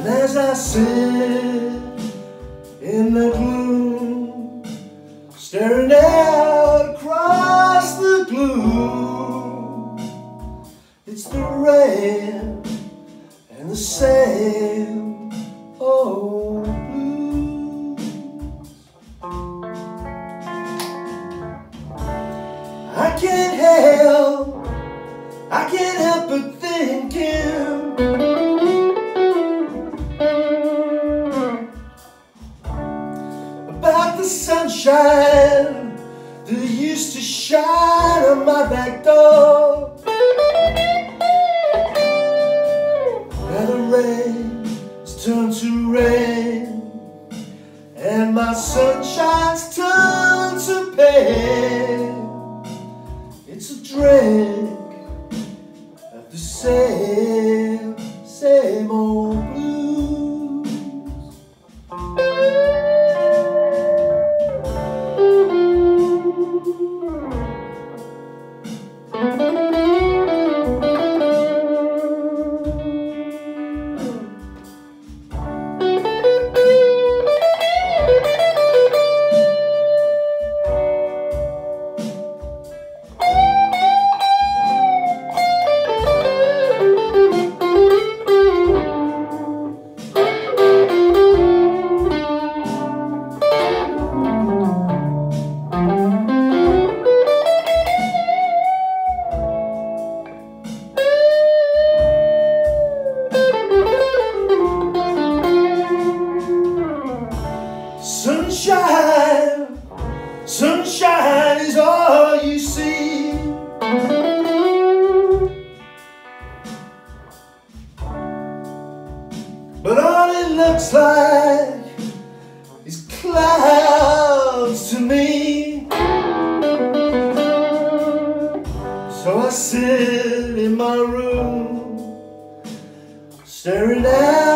And as I sit in the gloom, staring out across the gloom, it's the rain and the same old oh, blues. I can't help, I can't help but sunshine that used to shine on my back door. And the rain has turned to rain, and my sunshine's turned to pain. It's a drink of the same, same old Sunshine, sunshine is all you see. But all it looks like is clouds to me. So I sit in my room, staring out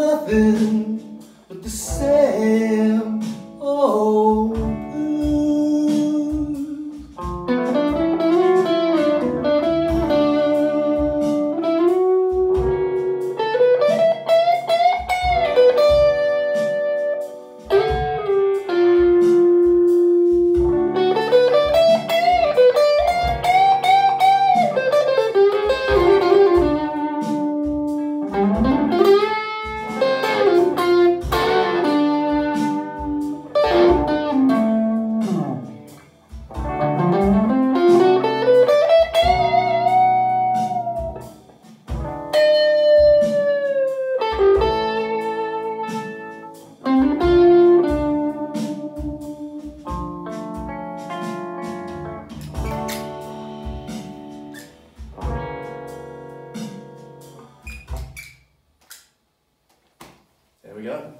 Nothing but the same we go.